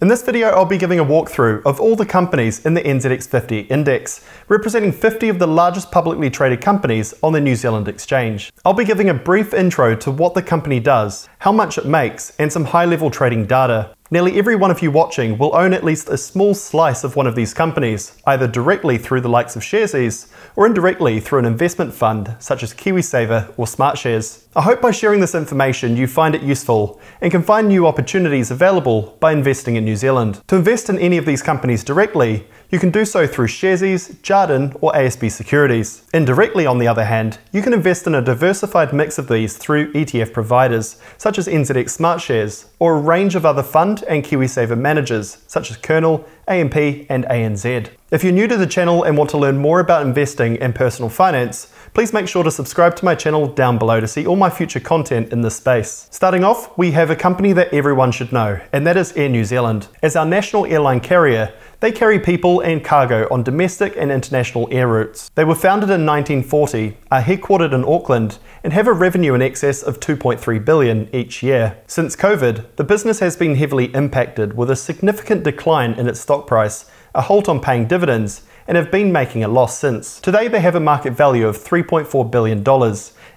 In this video, I'll be giving a walkthrough of all the companies in the NZX50 index, representing 50 of the largest publicly traded companies on the New Zealand Exchange. I'll be giving a brief intro to what the company does, how much it makes, and some high-level trading data. Nearly every one of you watching will own at least a small slice of one of these companies, either directly through the likes of Sharesies or indirectly through an investment fund such as KiwiSaver or SmartShares. I hope by sharing this information you find it useful and can find new opportunities available by investing in New Zealand. To invest in any of these companies directly, you can do so through Sharesies, Jarden, or ASB Securities. Indirectly, on the other hand, you can invest in a diversified mix of these through ETF providers, such as NZX SmartShares, or a range of other fund and KiwiSaver managers, such as Kernel, AMP, and ANZ. If you're new to the channel and want to learn more about investing and personal finance, please make sure to subscribe to my channel down below to see all my future content in this space. Starting off, we have a company that everyone should know, and that is Air New Zealand. As our national airline carrier, they carry people and cargo on domestic and international air routes. They were founded in 1940, are headquartered in Auckland, and have a revenue in excess of 2.3 billion each year. Since COVID, the business has been heavily impacted with a significant decline in its stock price a halt on paying dividends, and have been making a loss since. Today they have a market value of $3.4 billion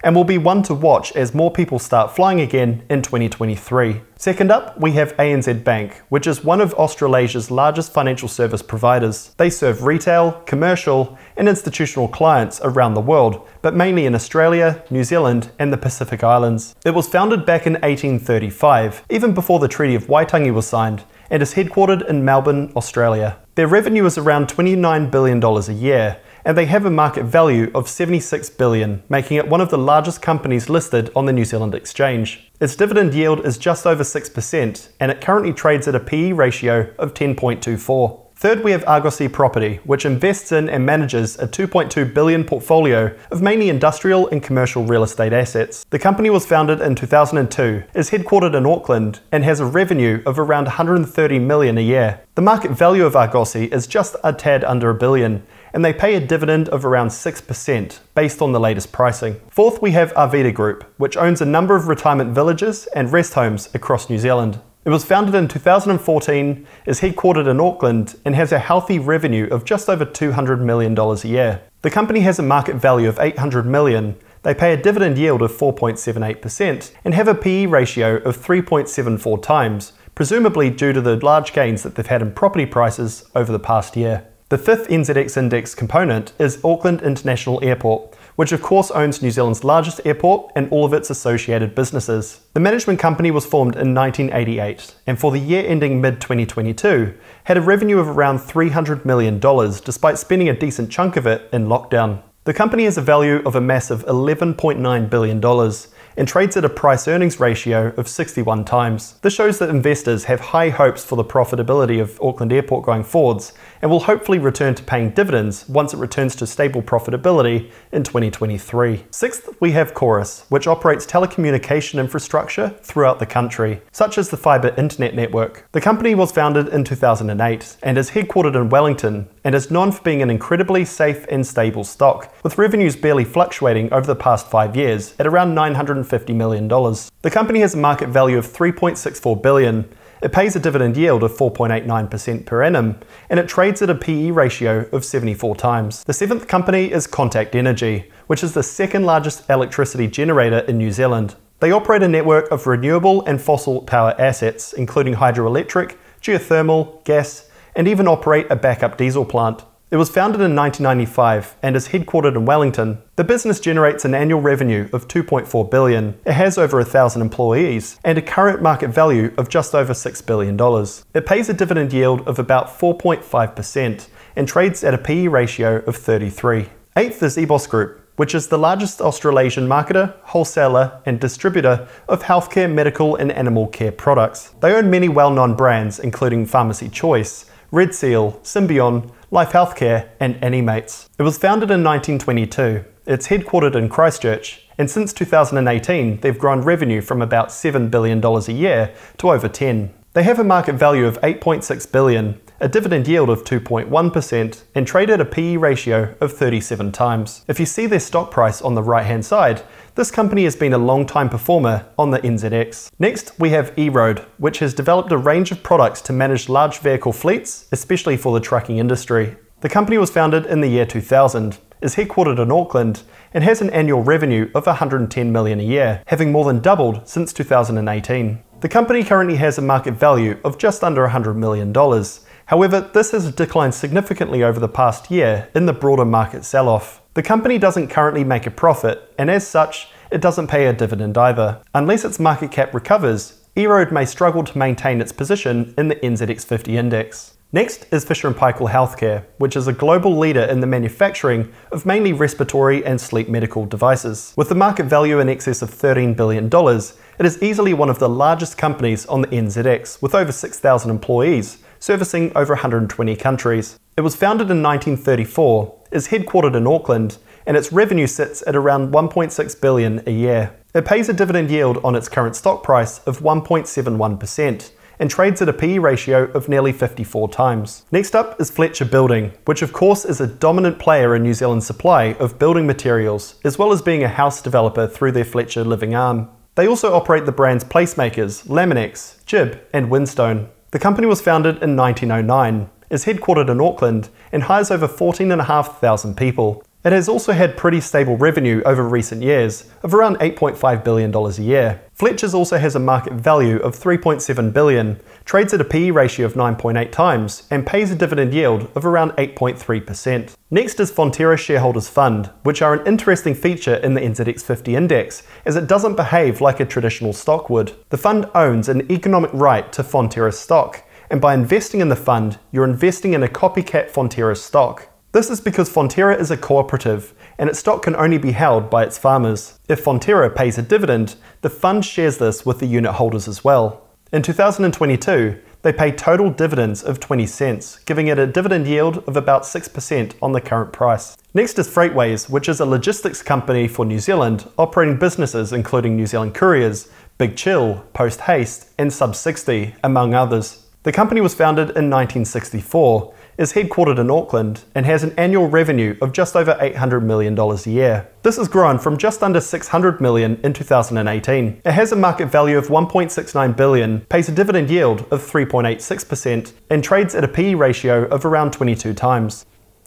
and will be one to watch as more people start flying again in 2023. Second up, we have ANZ Bank, which is one of Australasia's largest financial service providers. They serve retail, commercial, and institutional clients around the world, but mainly in Australia, New Zealand, and the Pacific Islands. It was founded back in 1835, even before the Treaty of Waitangi was signed, and is headquartered in Melbourne, Australia. Their revenue is around $29 billion a year, and they have a market value of 76 billion, making it one of the largest companies listed on the New Zealand Exchange. Its dividend yield is just over 6%, and it currently trades at a PE ratio of 10.24. Third, we have Argosy Property, which invests in and manages a 2.2 billion portfolio of mainly industrial and commercial real estate assets. The company was founded in 2002, is headquartered in Auckland, and has a revenue of around 130 million a year. The market value of Argosy is just a tad under a billion, and they pay a dividend of around 6% based on the latest pricing. Fourth, we have Arvida Group, which owns a number of retirement villages and rest homes across New Zealand. It was founded in 2014, is headquartered in Auckland, and has a healthy revenue of just over $200 million a year. The company has a market value of 800 million. They pay a dividend yield of 4.78% and have a PE ratio of 3.74 times, presumably due to the large gains that they've had in property prices over the past year. The fifth NZX index component is Auckland International Airport, which of course owns New Zealand's largest airport and all of its associated businesses. The management company was formed in 1988 and for the year ending mid 2022 had a revenue of around $300 million despite spending a decent chunk of it in lockdown. The company has a value of a massive $11.9 billion and trades at a price earnings ratio of 61 times. This shows that investors have high hopes for the profitability of Auckland Airport going forwards and will hopefully return to paying dividends once it returns to stable profitability in 2023. Sixth, we have Chorus, which operates telecommunication infrastructure throughout the country, such as the fibre internet network. The company was founded in 2008 and is headquartered in Wellington and is known for being an incredibly safe and stable stock, with revenues barely fluctuating over the past five years at around 900 $150 million. The company has a market value of 3.64 billion. It pays a dividend yield of 4.89% per annum, and it trades at a PE ratio of 74 times. The seventh company is Contact Energy, which is the second largest electricity generator in New Zealand. They operate a network of renewable and fossil power assets, including hydroelectric, geothermal, gas, and even operate a backup diesel plant. It was founded in 1995 and is headquartered in Wellington. The business generates an annual revenue of 2.4 billion. It has over a thousand employees and a current market value of just over 6 billion dollars. It pays a dividend yield of about 4.5% and trades at a PE ratio of 33. Eighth is EBOS Group, which is the largest Australasian marketer, wholesaler, and distributor of healthcare, medical, and animal care products. They own many well known brands, including Pharmacy Choice, Red Seal, Symbion, Life Healthcare, and Animates. It was founded in 1922. It's headquartered in Christchurch, and since 2018, they've grown revenue from about $7 billion a year to over 10. They have a market value of 8.6 billion, a dividend yield of 2.1%, and trade at a PE ratio of 37 times. If you see their stock price on the right hand side, this company has been a long time performer on the NZX. Next, we have EROAD, which has developed a range of products to manage large vehicle fleets, especially for the trucking industry. The company was founded in the year 2000, is headquartered in Auckland, and has an annual revenue of 110 million a year, having more than doubled since 2018. The company currently has a market value of just under $100 million. However, this has declined significantly over the past year in the broader market sell-off. The company doesn't currently make a profit, and as such, it doesn't pay a dividend either. Unless its market cap recovers, EROAD may struggle to maintain its position in the NZX50 index. Next is Fisher & Paykel Healthcare, which is a global leader in the manufacturing of mainly respiratory and sleep medical devices. With a market value in excess of $13 billion, it is easily one of the largest companies on the NZX, with over 6,000 employees, servicing over 120 countries. It was founded in 1934, is headquartered in Auckland, and its revenue sits at around 1.6 billion a year. It pays a dividend yield on its current stock price of 1.71% and trades at a PE ratio of nearly 54 times. Next up is Fletcher Building, which of course is a dominant player in New Zealand's supply of building materials, as well as being a house developer through their Fletcher Living arm. They also operate the brands Placemakers, Laminex, GIB, and Winstone. The company was founded in 1909 is headquartered in Auckland and hires over 14,500 people. It has also had pretty stable revenue over recent years of around $8.5 billion a year. Fletcher's also has a market value of 3.7 billion, trades at a PE ratio of 9.8 times, and pays a dividend yield of around 8.3%. Next is Fonterra Shareholders Fund, which are an interesting feature in the NZX50 index, as it doesn't behave like a traditional stock would. The fund owns an economic right to Fonterra stock, and by investing in the fund, you're investing in a copycat Fonterra stock. This is because Fonterra is a cooperative, and its stock can only be held by its farmers. If Fonterra pays a dividend, the fund shares this with the unit holders as well. In 2022, they paid total dividends of 20 cents, giving it a dividend yield of about 6% on the current price. Next is Freightways, which is a logistics company for New Zealand, operating businesses including New Zealand Couriers, Big Chill, Post Haste, and Sub 60, among others. The company was founded in 1964, is headquartered in Auckland, and has an annual revenue of just over $800 million a year. This has grown from just under 600 million in 2018. It has a market value of 1.69 billion, pays a dividend yield of 3.86%, and trades at a PE ratio of around 22 times.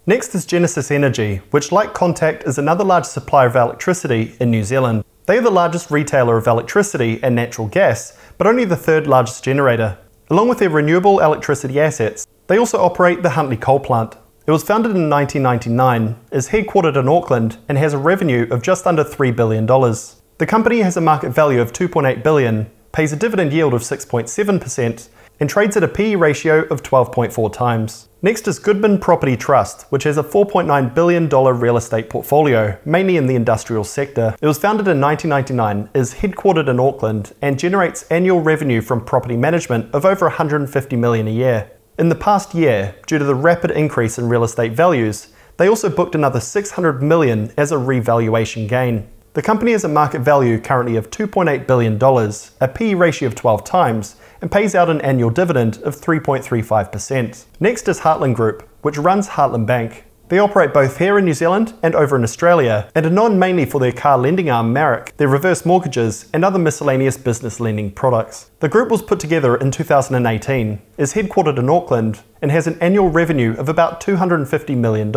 Next is Genesis Energy, which like Contact is another large supplier of electricity in New Zealand. They are the largest retailer of electricity and natural gas, but only the third largest generator. Along with their renewable electricity assets, they also operate the Huntly Coal Plant. It was founded in 1999, is headquartered in Auckland, and has a revenue of just under $3 billion. The company has a market value of 2.8 billion, pays a dividend yield of 6.7%, and trades at a PE ratio of 12.4 times. Next is Goodman Property Trust, which has a $4.9 billion real estate portfolio, mainly in the industrial sector. It was founded in 1999, is headquartered in Auckland, and generates annual revenue from property management of over 150 million a year. In the past year, due to the rapid increase in real estate values, they also booked another 600 million as a revaluation gain. The company has a market value currently of $2.8 billion, a PE ratio of 12 times, and pays out an annual dividend of 3.35%. Next is Heartland Group, which runs Heartland Bank. They operate both here in New Zealand and over in Australia, and are known mainly for their car lending arm Marac, their reverse mortgages, and other miscellaneous business lending products. The group was put together in 2018, is headquartered in Auckland, and has an annual revenue of about $250 million.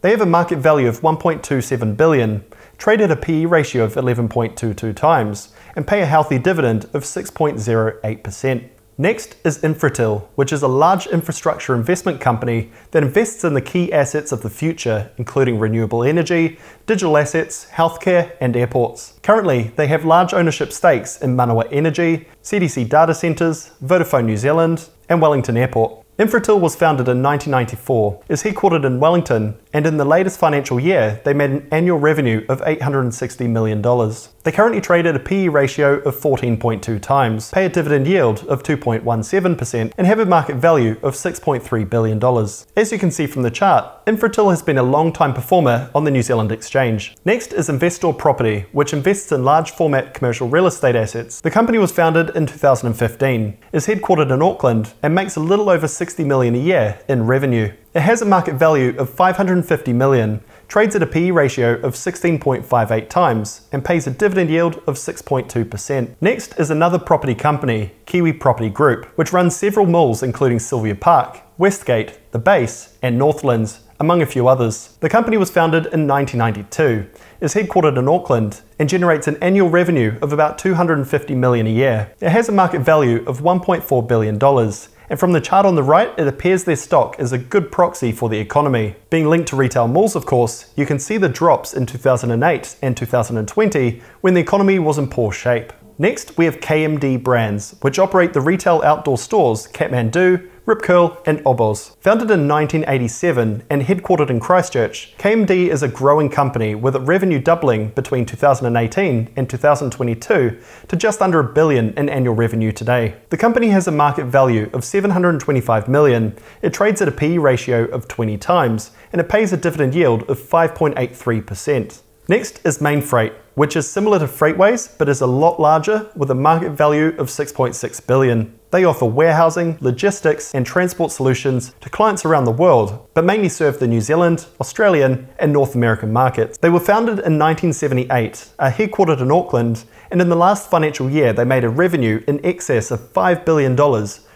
They have a market value of 1.27 billion, trade at a PE ratio of 11.22 times, and pay a healthy dividend of 6.08%. Next is Infratil, which is a large infrastructure investment company that invests in the key assets of the future, including renewable energy, digital assets, healthcare, and airports. Currently, they have large ownership stakes in Manawa Energy, CDC Data Centres, Vodafone New Zealand, and Wellington Airport. Infratil was founded in 1994, is headquartered in Wellington, and in the latest financial year, they made an annual revenue of $860 million. They currently trade at a PE ratio of 14.2 times, pay a dividend yield of 2.17%, and have a market value of $6.3 billion. As you can see from the chart, Infratil has been a long-time performer on the New Zealand Exchange. Next is Investore Property, which invests in large format commercial real estate assets. The company was founded in 2015, is headquartered in Auckland, and makes a little over 60 million a year in revenue. It has a market value of 550 million, trades at a PE ratio of 16.58 times, and pays a dividend yield of 6.2%. Next is another property company, Kiwi Property Group, which runs several malls including Sylvia Park, Westgate, The Base, and Northlands, among a few others. The company was founded in 1992, is headquartered in Auckland, and generates an annual revenue of about 250 million a year. It has a market value of 1.4 billion dollars and from the chart on the right, it appears their stock is a good proxy for the economy. Being linked to retail malls, of course, you can see the drops in 2008 and 2020 when the economy was in poor shape. Next, we have KMD Brands, which operate the retail outdoor stores Kathmandu, Rip Curl, and Oboz. Founded in 1987 and headquartered in Christchurch, KMD is a growing company with a revenue doubling between 2018 and 2022 to just under a billion in annual revenue today. The company has a market value of 725 million. It trades at a PE ratio of 20 times and it pays a dividend yield of 5.83%. Next is Mainfreight, which is similar to Freightways but is a lot larger with a market value of 6.6 billion. They offer warehousing, logistics, and transport solutions to clients around the world, but mainly serve the New Zealand, Australian, and North American markets. They were founded in 1978, are headquartered in Auckland, and in the last financial year they made a revenue in excess of $5 billion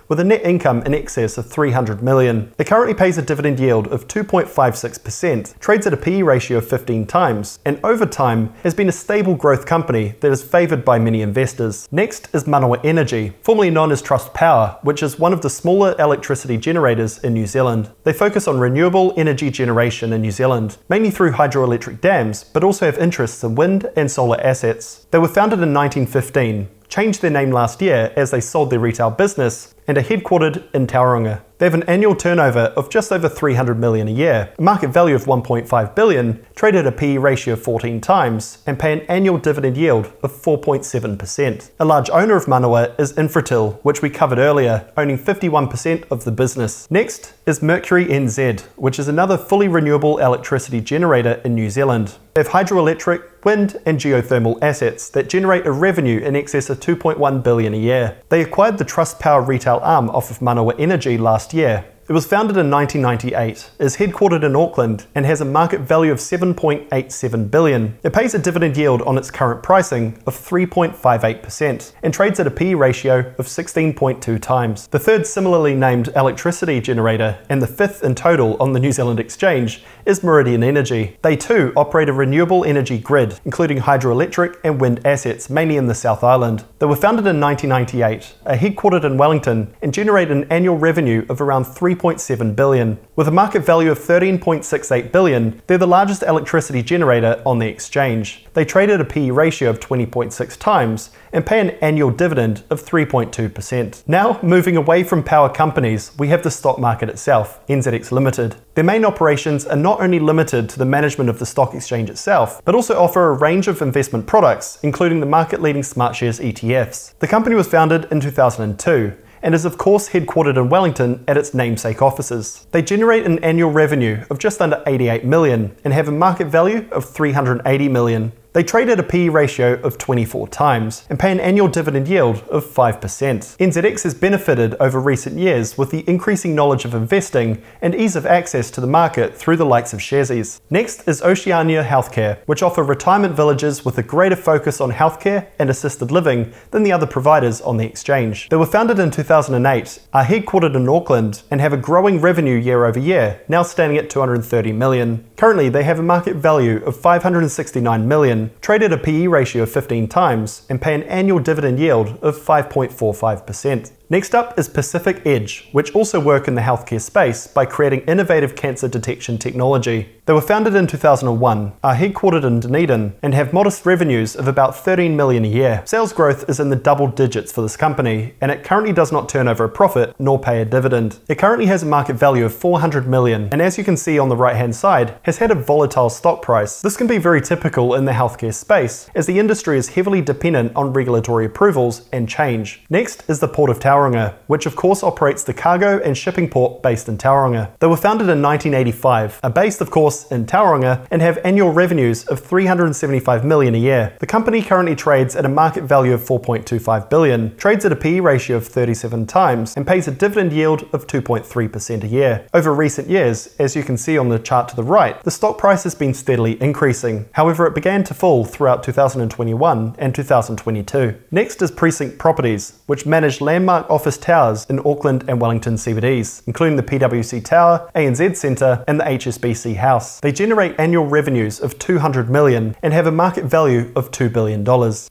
with a net income in excess of 300 million. It currently pays a dividend yield of 2.56%, trades at a PE ratio of 15 times, and over time has been a stable growth company that is favoured by many investors. Next is Manawa Energy, formerly known as Trust Power, which is one of the smaller electricity generators in New Zealand. They focus on renewable energy generation in New Zealand, mainly through hydroelectric dams, but also have interests in wind and solar assets. They were founded in 1915 changed their name last year as they sold their retail business and are headquartered in Tauranga. They have an annual turnover of just over 300 million a year, a market value of 1.5 billion, trade at a PE ratio of 14 times, and pay an annual dividend yield of 4.7%. A large owner of Manawa is Infratil, which we covered earlier, owning 51% of the business. Next is Mercury NZ, which is another fully renewable electricity generator in New Zealand. They have hydroelectric, wind and geothermal assets that generate a revenue in excess of 2.1 billion a year. They acquired the Trust Power retail arm off of Manawa Energy last year it was founded in 1998, is headquartered in Auckland, and has a market value of 7.87 billion. It pays a dividend yield on its current pricing of 3.58% and trades at a PE ratio of 16.2 times. The third similarly named electricity generator and the fifth in total on the New Zealand Exchange is Meridian Energy. They too operate a renewable energy grid, including hydroelectric and wind assets, mainly in the South Island. They were founded in 1998, are headquartered in Wellington, and generate an annual revenue of around 3 3.7 billion. With a market value of 13.68 billion, they're the largest electricity generator on the exchange. They trade at a PE ratio of 20.6 times and pay an annual dividend of 3.2%. Now, moving away from power companies, we have the stock market itself, NZX Limited. Their main operations are not only limited to the management of the stock exchange itself, but also offer a range of investment products, including the market-leading SmartShares ETFs. The company was founded in 2002 and is of course headquartered in Wellington at its namesake offices. They generate an annual revenue of just under 88 million and have a market value of 380 million. They trade at a PE ratio of 24 times and pay an annual dividend yield of 5%. NZX has benefited over recent years with the increasing knowledge of investing and ease of access to the market through the likes of Sharesies. Next is Oceania Healthcare, which offer retirement villages with a greater focus on healthcare and assisted living than the other providers on the exchange. They were founded in 2008, are headquartered in Auckland, and have a growing revenue year over year, now standing at 230 million. Currently, they have a market value of 569 million trade at a PE ratio of 15 times, and pay an annual dividend yield of 5.45%. Next up is Pacific Edge, which also work in the healthcare space by creating innovative cancer detection technology. They were founded in 2001, are headquartered in Dunedin, and have modest revenues of about 13 million a year. Sales growth is in the double digits for this company, and it currently does not turn over a profit nor pay a dividend. It currently has a market value of 400 million, and as you can see on the right hand side, has had a volatile stock price. This can be very typical in the healthcare space, as the industry is heavily dependent on regulatory approvals and change. Next is the Port of Tauranga, which of course operates the cargo and shipping port based in Tauranga. They were founded in 1985, are based of course in Tauranga, and have annual revenues of 375 million a year. The company currently trades at a market value of 4.25 billion, trades at a PE ratio of 37 times, and pays a dividend yield of 2.3% a year. Over recent years, as you can see on the chart to the right, the stock price has been steadily increasing. However, it began to fall throughout 2021 and 2022. Next is Precinct Properties, which manage landmark office towers in Auckland and Wellington CBDs, including the PwC Tower, ANZ Centre, and the HSBC House. They generate annual revenues of 200 million and have a market value of $2 billion.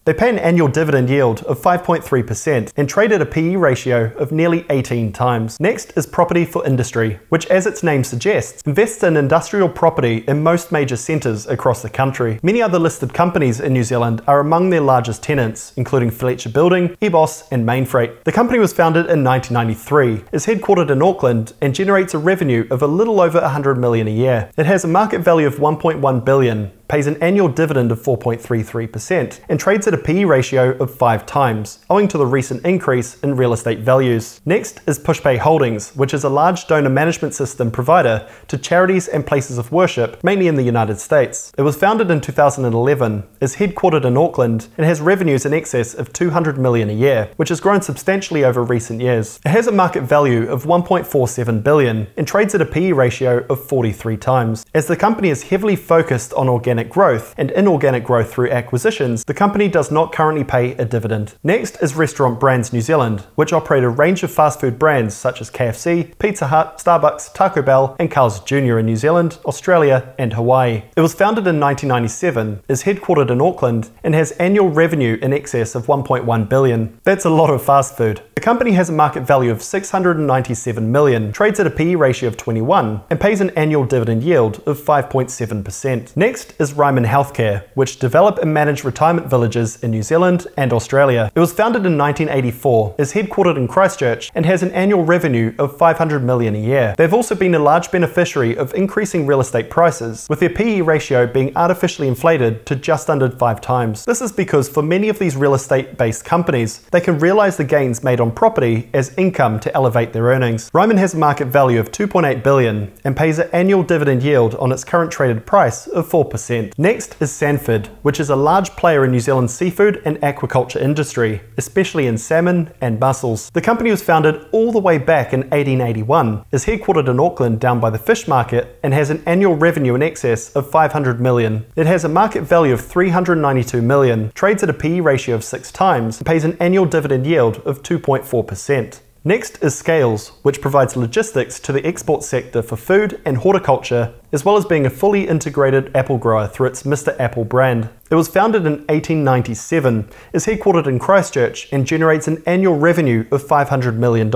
They pay an annual dividend yield of 5.3% and trade at a PE ratio of nearly 18 times. Next is Property for Industry, which as its name suggests, invests in industrial property in most major centres across the country. Many other listed companies in New Zealand are among their largest tenants, including Fletcher Building, EBOS, and Mainfreight. The company was founded in 1993, is headquartered in Auckland, and generates a revenue of a little over 100 million a year. It has a market value of 1.1 billion pays an annual dividend of 4.33%, and trades at a PE ratio of 5 times, owing to the recent increase in real estate values. Next is Pushpay Holdings, which is a large donor management system provider to charities and places of worship, mainly in the United States. It was founded in 2011, is headquartered in Auckland, and has revenues in excess of 200 million a year, which has grown substantially over recent years. It has a market value of 1.47 billion and trades at a PE ratio of 43 times. As the company is heavily focused on organic organic growth and inorganic growth through acquisitions, the company does not currently pay a dividend. Next is Restaurant Brands New Zealand, which operate a range of fast food brands such as KFC, Pizza Hut, Starbucks, Taco Bell, and Carl's Jr. in New Zealand, Australia, and Hawaii. It was founded in 1997, is headquartered in Auckland, and has annual revenue in excess of 1.1 billion. That's a lot of fast food. The company has a market value of 697 million, trades at a PE ratio of 21, and pays an annual dividend yield of 5.7%. Next is Ryman Healthcare, which develop and manage retirement villages in New Zealand and Australia. It was founded in 1984, is headquartered in Christchurch, and has an annual revenue of 500 million a year. They've also been a large beneficiary of increasing real estate prices, with their PE ratio being artificially inflated to just under 5 times. This is because for many of these real estate based companies, they can realize the gains made on property as income to elevate their earnings. Ryman has a market value of 2.8 billion and pays an annual dividend yield on its current traded price of 4%. Next is Sanford, which is a large player in New Zealand's seafood and aquaculture industry, especially in salmon and mussels. The company was founded all the way back in 1881, is headquartered in Auckland down by the fish market, and has an annual revenue in excess of 500 million. It has a market value of 392 million, trades at a PE ratio of 6 times, and pays an annual dividend yield of 2.4%. Next is Scales, which provides logistics to the export sector for food and horticulture, as well as being a fully integrated apple grower through its Mr. Apple brand. It was founded in 1897, is headquartered in Christchurch, and generates an annual revenue of $500 million.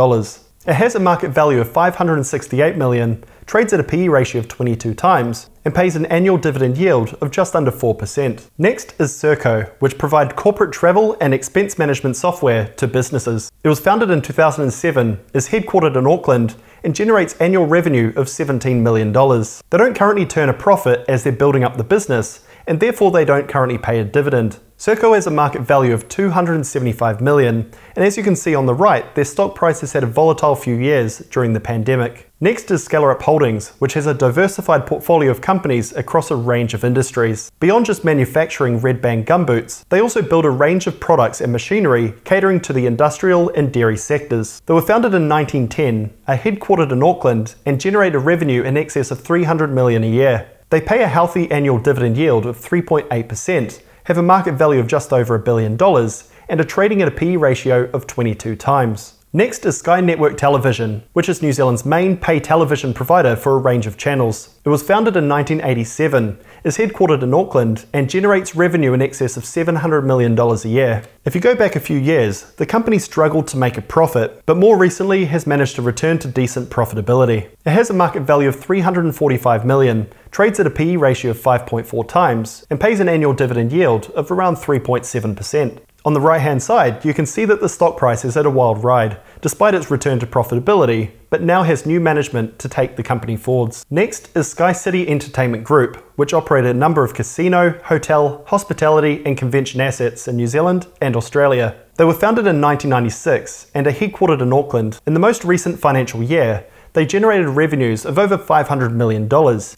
It has a market value of 568 million, trades at a PE ratio of 22 times, and pays an annual dividend yield of just under 4%. Next is Serko, which provide corporate travel and expense management software to businesses. It was founded in 2007, is headquartered in Auckland, and generates annual revenue of $17 million. They don't currently turn a profit as they're building up the business, and therefore they don't currently pay a dividend. Serko has a market value of 275 million, and as you can see on the right, their stock price has had a volatile few years during the pandemic. Next is Skellerup Holdings, which has a diversified portfolio of companies across a range of industries. Beyond just manufacturing red band gumboots, they also build a range of products and machinery catering to the industrial and dairy sectors. They were founded in 1910, are headquartered in Auckland, and generate a revenue in excess of 300 million a year. They pay a healthy annual dividend yield of 3.8%, have a market value of just over a billion dollars, and are trading at a PE ratio of 22 times. Next is Sky Network Television, which is New Zealand's main pay television provider for a range of channels. It was founded in 1987, is headquartered in Auckland, and generates revenue in excess of $700 million a year. If you go back a few years, the company struggled to make a profit, but more recently has managed to return to decent profitability. It has a market value of 345 million, trades at a PE ratio of 5.4 times, and pays an annual dividend yield of around 3.7%. On the right hand side, you can see that the stock price is at a wild ride, despite its return to profitability, but now has new management to take the company forwards. Next is Sky City Entertainment Group, which operate a number of casino, hotel, hospitality, and convention assets in New Zealand and Australia. They were founded in 1996 and are headquartered in Auckland. In the most recent financial year, they generated revenues of over $500 million.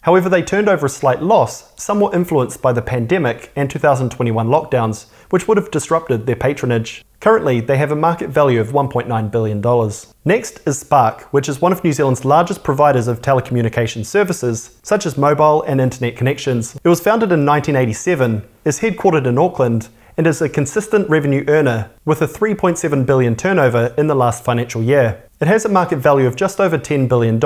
However, they turned over a slight loss, somewhat influenced by the pandemic and 2021 lockdowns, which would have disrupted their patronage. Currently, they have a market value of $1.9 billion. Next is Spark, which is one of New Zealand's largest providers of telecommunication services, such as mobile and internet connections. It was founded in 1987, is headquartered in Auckland, and is a consistent revenue earner, with a 3.7 billion turnover in the last financial year. It has a market value of just over $10 billion.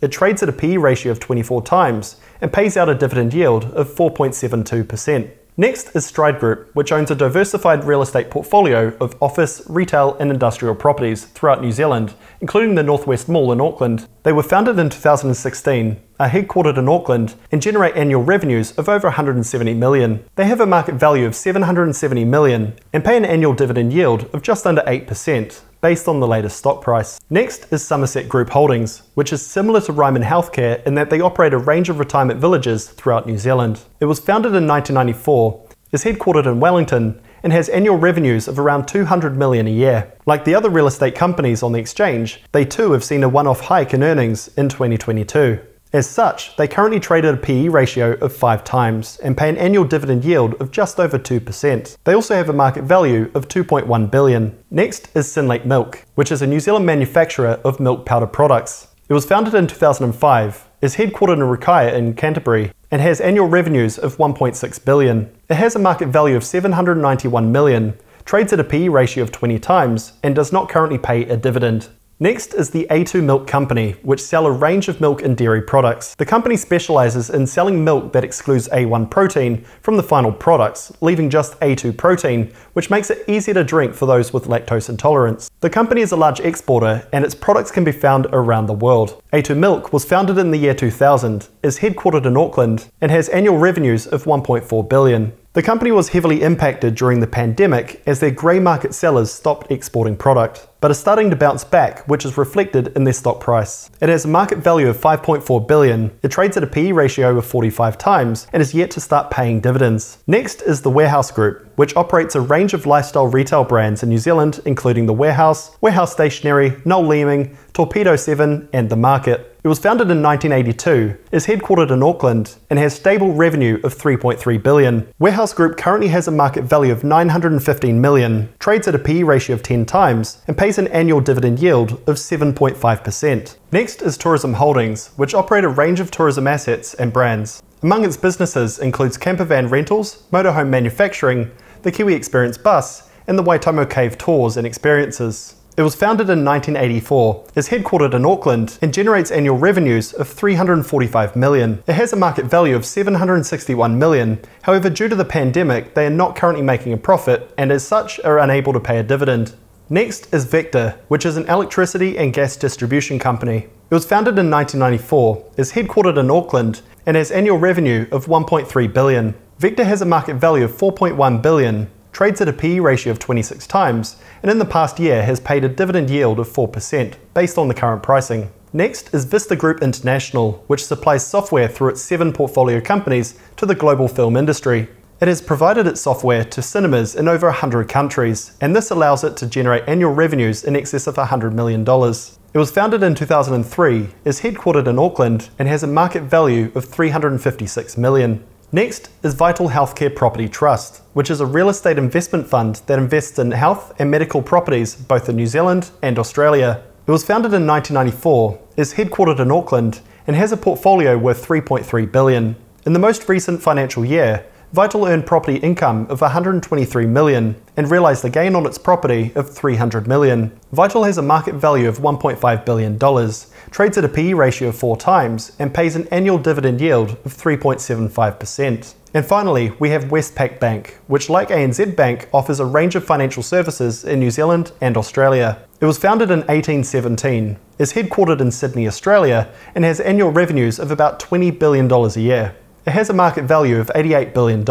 It trades at a PE ratio of 24 times and pays out a dividend yield of 4.72%. Next is Stride Group, which owns a diversified real estate portfolio of office, retail, and industrial properties throughout New Zealand, including the Northwest Mall in Auckland. They were founded in 2016, are headquartered in Auckland, and generate annual revenues of over 170 million. They have a market value of 770 million and pay an annual dividend yield of just under 8%, based on the latest stock price. Next is Summerset Group Holdings, which is similar to Ryman Healthcare in that they operate a range of retirement villages throughout New Zealand. It was founded in 1994, is headquartered in Wellington, and has annual revenues of around 200 million a year. Like the other real estate companies on the exchange, they too have seen a one-off hike in earnings in 2022. As such, they currently trade at a PE ratio of 5 times and pay an annual dividend yield of just over 2%. They also have a market value of 2.1 billion. Next is Synlait Milk, which is a New Zealand manufacturer of milk powder products. It was founded in 2005, is headquartered in Rakaia in Canterbury, and has annual revenues of 1.6 billion. It has a market value of 791 million, trades at a PE ratio of 20 times, and does not currently pay a dividend. Next is the A2 Milk Company, which sell a range of milk and dairy products. The company specializes in selling milk that excludes A1 protein from the final products, leaving just A2 protein, which makes it easier to drink for those with lactose intolerance. The company is a large exporter and its products can be found around the world. A2 Milk was founded in the year 2000, is headquartered in Auckland, and has annual revenues of 1.4 billion. The company was heavily impacted during the pandemic as their grey market sellers stopped exporting product, but is starting to bounce back, which is reflected in their stock price. It has a market value of 5.4 billion. It trades at a PE ratio of 45 times and is yet to start paying dividends. Next is the Warehouse Group, which operates a range of lifestyle retail brands in New Zealand, including the Warehouse, Warehouse Stationery, Noel Leeming, Torpedo 7, and The Market. It was founded in 1982, is headquartered in Auckland, and has stable revenue of 3.3 billion. Warehouse Group currently has a market value of 915 million, trades at a PE ratio of 10 times, and pays an annual dividend yield of 7.5%. Next is Tourism Holdings, which operate a range of tourism assets and brands. Among its businesses includes campervan rentals, motorhome manufacturing, the Kiwi Experience bus, and the Waitomo Cave tours and experiences. It was founded in 1984, is headquartered in Auckland, and generates annual revenues of 345 million. It has a market value of 761 million. However, due to the pandemic, they are not currently making a profit and as such are unable to pay a dividend. Next is Vector, which is an electricity and gas distribution company. It was founded in 1994, is headquartered in Auckland, and has annual revenue of 1.3 billion. Vector has a market value of 4.1 billion, trades at a PE ratio of 26 times, and in the past year has paid a dividend yield of 4% based on the current pricing. Next is Vista Group International, which supplies software through its seven portfolio companies to the global film industry. It has provided its software to cinemas in over 100 countries, and this allows it to generate annual revenues in excess of $100 million. It was founded in 2003, is headquartered in Auckland, and has a market value of 356 million. Next is Vital Healthcare Property Trust, which is a real estate investment fund that invests in health and medical properties both in New Zealand and Australia. It was founded in 1994, is headquartered in Auckland, and has a portfolio worth 3.3 billion. In the most recent financial year, Vital earned property income of 123 million and realised a gain on its property of 300 million. Vital has a market value of 1.5 billion dollars, trades at a PE ratio of 4 times and pays an annual dividend yield of 3.75%. And finally, we have Westpac Bank, which like ANZ Bank offers a range of financial services in New Zealand and Australia. It was founded in 1817, is headquartered in Sydney, Australia, and has annual revenues of about $20 billion a year. It has a market value of $88 billion,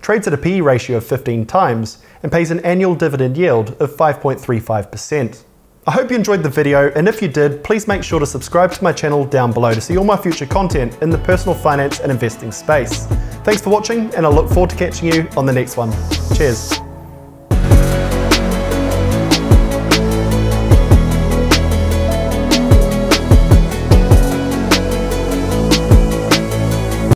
trades at a PE ratio of 15 times, and pays an annual dividend yield of 5.35%. I hope you enjoyed the video, and if you did, please make sure to subscribe to my channel down below to see all my future content in the personal finance and investing space. Thanks for watching, and I look forward to catching you on the next one. Cheers.